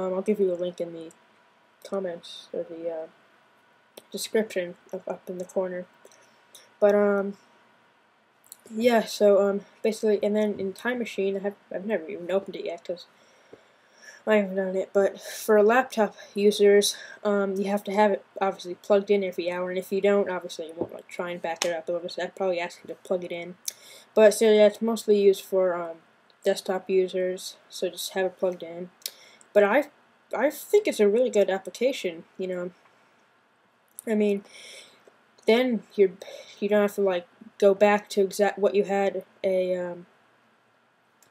Um, I'll give you a link in the comments or the uh, description of up in the corner. But um, yeah. So um, basically, and then in Time Machine, I have I've never even opened it yet because I haven't done it. But for laptop users, um, you have to have it obviously plugged in every hour, and if you don't, obviously you won't like try and back it up. It'll just I'd probably ask you to plug it in. But so yeah, it's mostly used for um, desktop users, so just have it plugged in. But I I think it's a really good application, you know. I mean, then you're you don't have to like go back to exact what you had a um,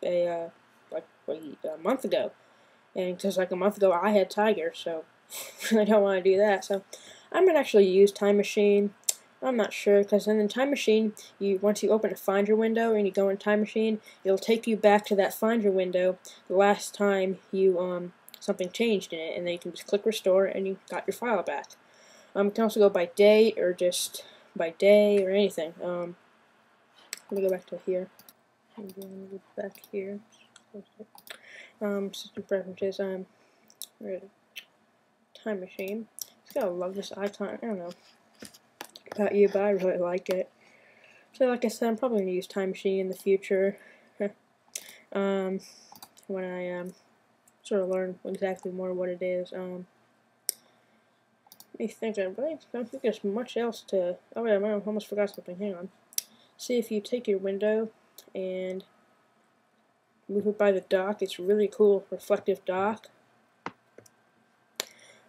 a uh, like a month ago, and because like a month ago I had Tiger, so I don't want to do that. So I'm gonna actually use Time Machine. I'm not sure because in the Time Machine, you once you open a Finder window and you go in Time Machine, it'll take you back to that Finder window the last time you um something changed in it, and then you can just click Restore and you got your file back. Um, you can also go by date or just by day or anything. Um, let me go back to here. Go back here. Um, system preferences. Um, time machine. Just gotta love this icon. I don't know about you, but I really like it. So, like I said, I'm probably gonna use time machine in the future. um, when I um sort of learn exactly more what it is. Um, let me think. I really don't think there's much else to. Oh yeah, I almost forgot something. Hang on. See if you take your window and move it by the dock. It's really cool, reflective dock.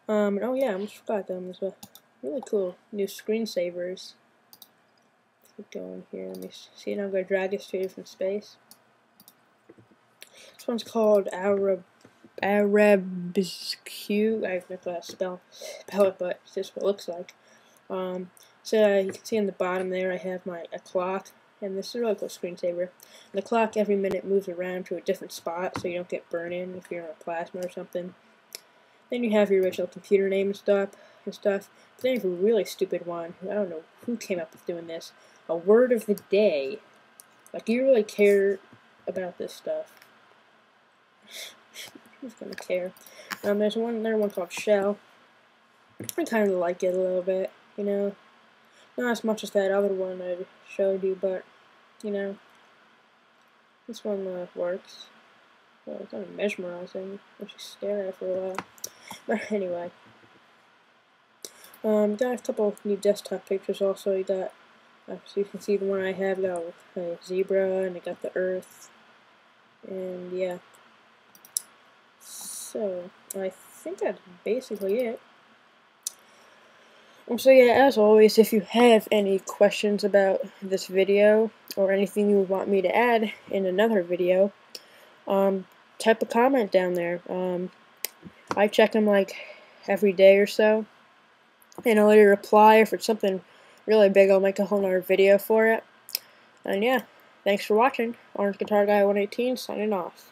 Um, oh yeah, I almost forgot them. There's a really cool new screensavers. Keep going here. Let me see. Now I'm going to drag this to a different space. This one's called Arab Arabesque. I have no spell, spell it, but it's just what it looks like. Um, so uh, you can see on the bottom there I have my a clock, and this is a really cool screensaver. And the clock every minute moves around to a different spot so you don't get burned in if you're in a plasma or something. Then you have your original computer name and stuff. And stuff. But then you have a really stupid one. I don't know who came up with doing this. A word of the day. Like do you really care about this stuff. Who's gonna care? Um, there's one another one called Shell. I kind of like it a little bit, you know. Not as much as that other one I showed you, but you know, this one uh, works. Well, it's kind of mesmerizing. I should stare at for a while. But anyway, um, got a couple of new desktop pictures. Also, got uh, so you can see the one I have got a zebra, and I got the Earth, and yeah. So, I think that's basically it. Um, so yeah, as always, if you have any questions about this video, or anything you want me to add in another video, um, type a comment down there. Um, I check them like every day or so, and I'll either reply, if it's something really big, I'll make a whole other video for it. And yeah, thanks for watching. Orange Guitar Guy 118 signing off.